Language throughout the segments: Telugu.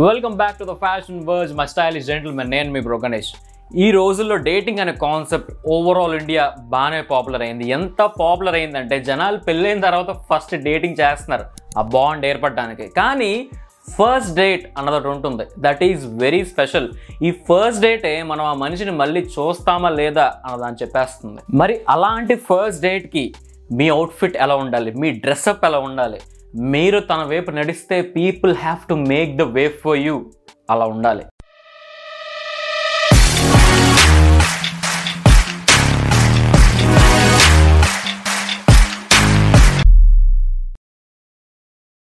Welcome back to the fashion verse my stylish gentlemen నేను మీ బ్రో గణేష్. ఈ రోజుల్లో డేటింగ్ అనే కాన్సెప్ట్ ఓవరాల్ ఇండియా బాగానే పాపులర్ అయింది. ఎంత పాపులర్ అయిందంటే జనాలు పెళ్ళైన తర్వాత ఫస్ట్ డేటింగ్ చేస్తున్నారు. ఆ బాండ్ ఏర్పడడానికి. కానీ ఫస్ట్ డేట్ అన్నదొకటి ఉంటుంది. దట్ ఈజ్ వెరీ స్పెషల్ ఈ ఫస్ట్ డేటే మనం ఆ మనిషిని మళ్ళీ చూస్తామా లేదా అన్నదాన్ని చెప్పేస్తుంది. మరి అలాంటి ఫస్ట్ డేట్కి మీ అవుట్ఫిట్ ఎలా ఉండాలి? మీ డ్రెస్అప్ ఎలా ఉండాలి? మీరు తన వైపు నడిస్తే people have to make the way for you అలా ఉండాలి.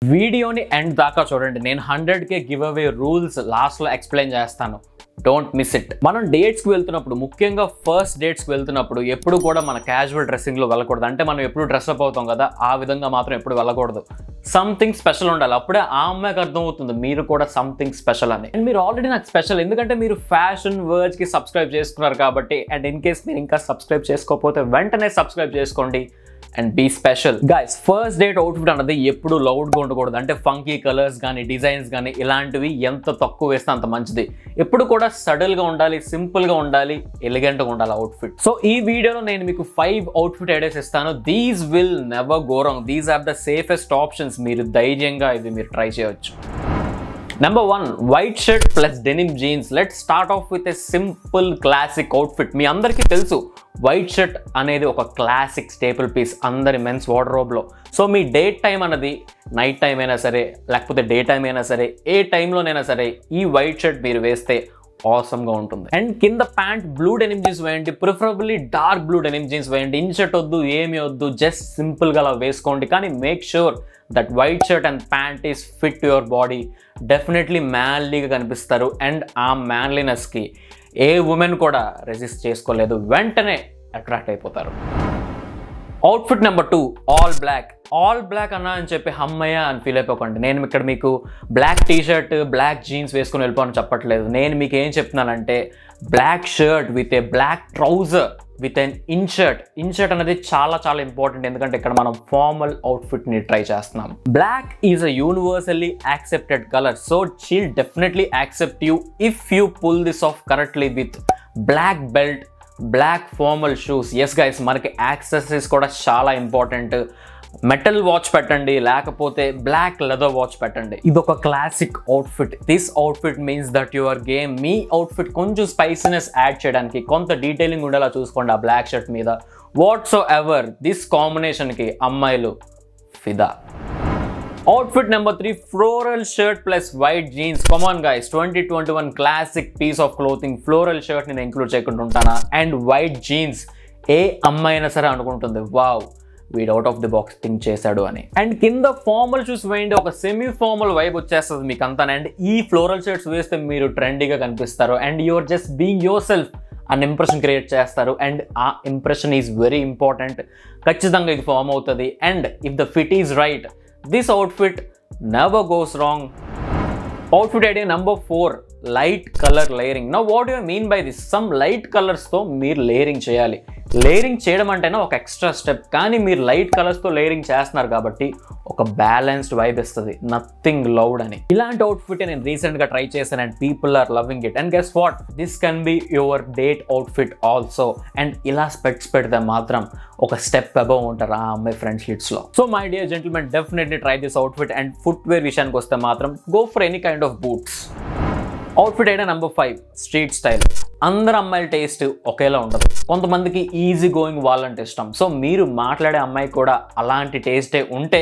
వీడియోని ఎండ్ దాకా చూడండి. నేను హండ్రెడ్కే గివ్ అవే రూల్స్ లాస్ట్లో ఎక్స్ప్లెయిన్ చేస్తాను. డోంట్ మిస్ ఇట్ మనం డేట్స్కి వెళ్తున్నప్పుడు ముఖ్యంగా ఫస్ట్ డేట్స్కి వెళ్తున్నప్పుడు ఎప్పుడు కూడా మన క్యాజువల్ డ్రెస్సింగ్లో వెళ్ళకూడదు. అంటే మనం ఎప్పుడు డ్రెస్అప్ అవుతాం కదా ఆ విధంగా మాత్రం ఎప్పుడు వెళ్ళకూడదు. సంథింగ్ స్పెషల్ ఉండాలి. అప్పుడే ఆ అమ్మాయికి అర్థమవుతుంది మీరు కూడా సంథింగ్ స్పెషల్ అని. అండ్ మీరు ఆల్రెడీ నాకు స్పెషల్ ఎందుకంటే మీరు ఫ్యాషన్ వర్డ్స్కి సబ్స్క్రైబ్ చేసుకున్నారు కాబట్టి అండ్ ఇన్ కేస్ మీరు ఇంకా సబ్స్క్రైబ్ చేసుకోకపోతే వెంటనే సబ్స్క్రైబ్ చేసుకోండి. And be special guys first date outfit అన్నది ఎప్పుడు లౌడ్గా ఉండకూడదు. అంటే ఫంకీ కలర్స్ కానీ డిజైన్స్ కానీ ఇలాంటివి ఎంత తక్కువ వేస్తే అంత మంచిది. ఎప్పుడు కూడా సడల్గా ఉండాలి సింపుల్గా ఉండాలి ఎలిగెంట్గా ఉండాలి అవుట్ఫిట్ సో ఈ వీడియోలో నేను మీకు ఫైవ్ అవుట్ఫిట్ ఐడియాస్ ఇస్తాను. These will never go wrong these are the safest options మీరు ధైర్యంగా ఇది మీరు ట్రై చేయవచ్చు. Number one white shirt plus denim jeans let start off with a simple classic outfit మీ అందరికీ తెలుసు వైట్ షర్ట్ అనేది ఒక క్లాసిక్ స్టేపుల్ పీస్ అందరి మెన్స్ వార్డ్రోబ్లో సో మీ డే టైం అన్నది నైట్ టైం అయినా సరే లేకపోతే డే టైం అయినా సరే ఏ టైంలోనైనా సరే ఈ వైట్ షర్ట్ మీరు వేస్తే ఆసమ్గా ఉంటుంది. అండ్ కింద ప్యాంట్ బ్లూ డెనిమ్ జీన్స్ వేయండి preferably dark blue denim jeans వేయండి ఇన్ షర్ట్ వద్దు ఏమి వద్దు జస్ట్ సింపుల్గా అలా వేసుకోండి. కానీ make sure that white shirt and pant is fit your body definitely మ్యాన్లీగా కనిపిస్తారు. అండ్ ఆ మ్యాన్లీనెస్కి ఏ ఉమెన్ కూడా రెసిస్ట్ చేసుకోలేదు. వెంటనే అట్రాక్ట్ అయిపోతారు. Outfit number two all black all black అన్నా అని చెప్పి హమ్మయ్య అని ఫీల్ అయిపోకండి. నేను ఇక్కడ మీకు black T shirt black jeans వేసుకొని వెళ్ళిపోవని చెప్పట్లేదు. నేను మీకు ఏం చెప్తున్నానంటే black shirt with a black trouser with an in shirt in shirt అనేది చాలా చాలా ఇంపార్టెంట్ ఎందుకంటే ఇక్కడ మనం ఫార్మల్ అవుట్ఫిట్ని ట్రై చేస్తున్నాం. Black is a universally accepted colour so she'll definitely accept you if you pull this off correctly with black belt black formal shoes yes guys మనకి యాక్సెసరీస్ కూడా చాలా ఇంపార్టెంట్ మెటల్ వాచ్ పెట్టండి లేకపోతే బ్లాక్ లెదర్ వాచ్ పెట్టండి. ఇది ఒక classic outfit this outfit means that your game me outfit కొంచెం స్పైసీనెస్ యాడ్ చేయడానికి కొంత డీటెయిలింగ్ ఉండేలా చూసుకోండి ఆ బ్లాక్ షర్ట్ మీద. వాట్స్ ఎవర్ దిస్ కాంబినేషన్కి అమ్మాయిలు ఫిదా. Outfit number three floral shirt plus white jeans come on guys twenty twenty one classic piece of clothing floral shirt నేను ఇంక్లూడ్ చేయకుండా ఉంటానా అండ్ వైట్ జీన్స్ ఏ అమ్మాయి అయినా సరే అనుకుంటుంది. వావ్ వీడు out of the box think చేశాడు అని. అండ్ కింద ఫార్మల్ షూస్ వేయండి. ఒక సెమీ ఫార్మల్ వైబ్ వచ్చేస్తుంది మీకు అంతా అండ్ ఈ ఫ్లోరల్ షర్ట్స్ వేస్తే మీరు ట్రెండీగా కనిపిస్తారు. And your just being yourself అన్న ఇంప్రెషన్ క్రియేట్ చేస్తారు. అండ్ ఆ ఇంప్రెషన్ ఈజ్ వెరీ ఇంపార్టెంట్ ఖచ్చితంగా ఇది ఫామ్ అవుతుంది. And if the fit is right this outfit never goes wrong outfit idea number four light colour layering నా what you mean by this some light కలర్స్తో మీరు లేయరింగ్ చేయాలి లేయరింగ్ చేయడం అంటేనే ఒక ఎక్స్ట్రా స్టెప్ కానీ మీరు లైట్ కలర్స్తో లేయరింగ్ చేస్తున్నారు కాబట్టి ఒక బ్యాలెన్స్డ్ వైబ్ ఇస్తుంది. నథింగ్ లౌడ్ అని. ఇలాంటి అవుట్ఫిట్ నేను రీసెంట్గా ట్రై చేశాను and people are loving it and guess what this can be your date outfit also and ఇలా స్పెట్స్ పెడితే మాత్రం ఒక స్టెప్ అబవ్ ఉంటారు ఆ అమ్మాయి friends లిట్స్లో so my dear gentlemen definitely try this outfit and footwear విషయానికి వస్తే మాత్రం go for any kind of boots outfit అయితే నెంబర్ ఫైవ్ స్ట్రీట్ స్టైల్ అందరు అమ్మాయిల టేస్ట్ ఒకేలా ఉండదు. కొంతమందికి ఈజీ గోయింగ్ వాళ్ళంటే ఇష్టం. సో మీరు మాట్లాడే అమ్మాయి కూడా అలాంటి టేస్టే ఉంటే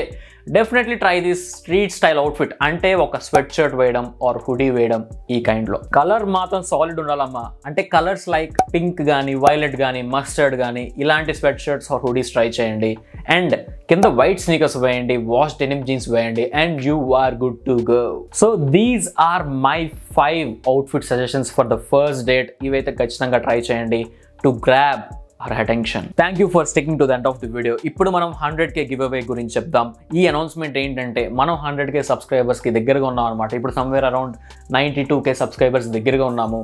definitely try this street style outfit అంటే ఒక స్వెట్ షర్ట్ వేయడం ఆర్ హుడీ వేయడం ఈ కైండ్లో కలర్ మాత్రం సాలిడ్ ఉండాలమ్మా. అంటే కలర్స్ లైక్ పింక్ కానీ వైలెట్ కానీ మస్టర్డ్ కానీ ఇలాంటి sweatshirts or hoodies try చేయండి. అండ్ కింద వైట్ స్నీకర్స్ వేయండి వాష్ డెనిమ్ జీన్స్ వేయండి and you are good to go so these are my five outfit suggestions for the first date ఇవైతే ఖచ్చితంగా ట్రై చేయండి. To grab or attention thank you for sticking to the end of the video ఇప్పుడు మనం హండ్రెడ్ కే గివ్ అవే గురించి చెప్దాం. ఈ అనౌన్స్మెంట్ ఏంటంటే మనం హండ్రెడ్ కే సబ్స్క్రైబర్స్కి దగ్గరగా ఉన్నాం అనమాట ఇప్పుడు somewhere around ninety two K subscribers దగ్గరగా ఉన్నాము.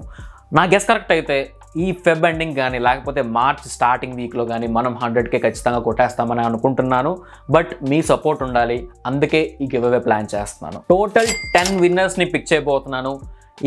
నా గెస్ కరెక్ట్ అయితే ఈ ఫెబ్ ఎండింగ్ కానీ లేకపోతే మార్చ్ స్టార్టింగ్ వీక్లో కానీ మనం హండ్రెడ్కే ఖచ్చితంగా కొట్టేస్తామని అనుకుంటున్నాను. బట్ మీ సపోర్ట్ ఉండాలి. అందుకే ఈ గివ్ అవే ప్లాన్ చేస్తున్నాను టోటల్ టెన్ విన్నర్స్ని పిక్ చేయబోతున్నాను.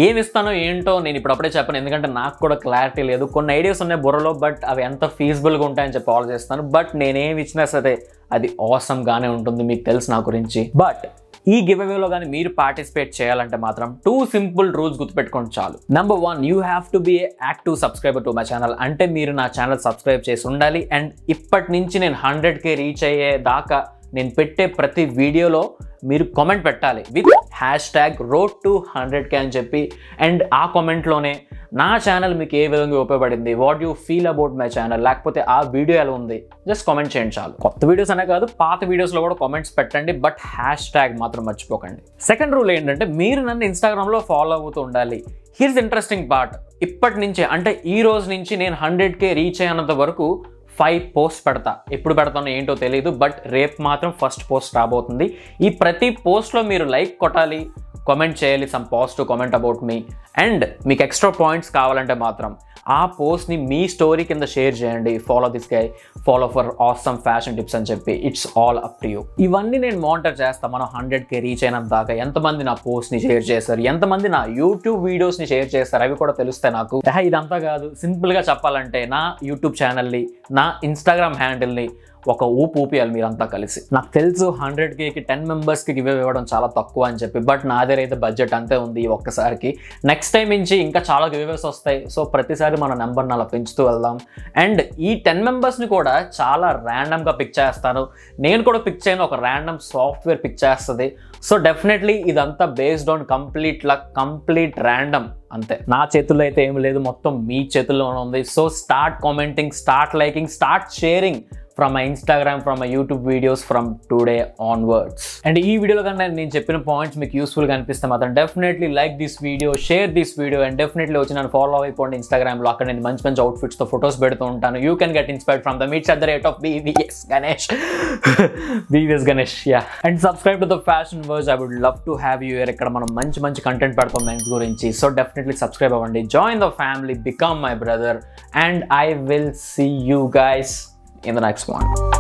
ఏమి ఇస్తానో ఏంటో నేను ఇప్పుడు అప్పుడే చెప్పను. ఎందుకంటే నాకు కూడా క్లారిటీ లేదు. కొన్ని ఐడియాస్ ఉన్నాయి బుర్రలో బట్ అవి ఎంత ఫీజిబుల్గా ఉంటాయని చెప్పి ఆలోచిస్తాను. బట్ నేనేమి ఇచ్చినా సరే అది ఆసమ్గానే ఉంటుంది మీకు తెలుసు నా గురించి. బట్ ఈ గివ్ అవేలో కానీ మీరు పార్టిసిపేట్ చేయాలంటే మాత్రం టూ సింపుల్ రూల్స్ గుర్తుపెట్టుకోండి చాలు. Number one you have to be active subscriber to my channel అంటే మీరు నా ఛానల్ సబ్స్క్రైబ్ చేసి ఉండాలి. అండ్ ఇప్పటి నుంచి నేను హండ్రెడ్కే రీచ్ అయ్యే దాకా నేను పెట్టే ప్రతి వీడియోలో మీరు కామెంట్ పెట్టాలి. With hashtag road to hundred K అని చెప్పి. అండ్ ఆ కామెంట్లోనే నా ఛానల్ మీకు ఏ విధంగా ఉపయోగపడింది? What you feel about my channel లేకపోతే ఆ వీడియో ఎలా ఉంది? జస్ట్ కామెంట్ చేయండి చాలు. కొత్త వీడియోస్ అనే కాదు పాత వీడియోస్లో కూడా కామెంట్స్ పెట్టండి. బట్ హ్యాష్ ట్యాగ్ మాత్రం మర్చిపోకండి. సెకండ్ రూల్ ఏంటంటే మీరు నన్ను ఇన్స్టాగ్రామ్లో ఫాలో అవుతూ ఉండాలి. హియర్స్ ఇంట్రెస్టింగ్ పార్ట్ ఇప్పటి నుంచే అంటే ఈ రోజు నుంచి నేను హండ్రెడ్కే రీచ్ అయ్యేంత వరకు ఫైవ్ పోస్ట్ పెడతా. ఎప్పుడు పెడతానో ఏంటో తెలియదు బట్ రేపు మాత్రం ఫస్ట్ పోస్ట్ రాబోతుంది. ఈ ప్రతి పోస్ట్లో మీరు లైక్ కొట్టాలి కామెంట్ చేయాలి some positive comment about me and మీకు ఎక్స్ట్రా పాయింట్స్ కావాలంటే మాత్రం ఆ పోస్ట్ని మీ స్టోరీ కింద షేర్ చేయండి. Follow this guy follow for awesome fashion tips అని చెప్పి. It's all up to you ఇవన్నీ నేను మానిటర్ చేస్తాను మనం హండ్రెడ్కి రీచ్ అయినంత దాకా ఎంతమంది నా పోస్ట్ని షేర్ చేస్తారు ఎంతమంది నా యూట్యూబ్ వీడియోస్ని షేర్ చేస్తారు అవి కూడా తెలుస్తాయి నాకు. ఇదంతా కాదు. సింపుల్గా చెప్పాలంటే నా యూట్యూబ్ ఛానల్ని నా ఇన్స్టాగ్రామ్ హ్యాండిల్ని ఒక ఊపు ఊపియాలి మీరంతా కలిసి. నాకు తెలుసు హండ్రెడ్ కేకి టెన్ మెంబర్స్కి గివ్ ఇవ్వడం చాలా తక్కువ అని చెప్పి బట్ నా దగ్గర అయితే బడ్జెట్ అంతే ఉంది ఈ ఒక్కసారికి. నెక్స్ట్ టైం నుంచి ఇంకా చాలా గివ్వేస్ వస్తాయి. సో ప్రతిసారి మన నెంబర్ని అలా పెంచుతూ వెళ్దాం. అండ్ ఈ టెన్ మెంబర్స్ని కూడా చాలా ర్యాండమ్గా పిక్ చేస్తాను. నేను కూడా పిక్ చేయను ఒక ర్యాండమ్ సాఫ్ట్వేర్ పిక్ చేస్తుంది. సో డెఫినెట్లీ ఇదంతా based on complete luck complete random అంతే. నా చేతుల్లో అయితే ఏం లేదు. మొత్తం మీ చేతుల్లోనే ఉంది. So start commenting start liking start sharing from my Instagram from my YouTube videos from today onwards and ఈ వీడియోలో కన్నా నేను చెప్పిన పాయింట్స్ మీకు యూస్ఫుల్గా అనిపిస్తే మాత్రం definitely like this video share this video and definitely వచ్చి నన్ను ఫాలో అయిపోండి ఇన్స్టాగ్రామ్లో అక్కడ నేను మంచి మంచి అవుట్ఫిట్స్తో ఫొటోస్ పెడుతూ ఉంటాను. You can get inspired from the meets at the rate of BVS Ganesh BVS Ganesh ya and subscribe to the fashion verse I would love to have you here ఇక్కడ మనం మంచి మంచి కంటెంట్ పెడతాం మెన్స్ గురించి. So definitely subscribe day, join the family become my brother and i will see you guys in the next one.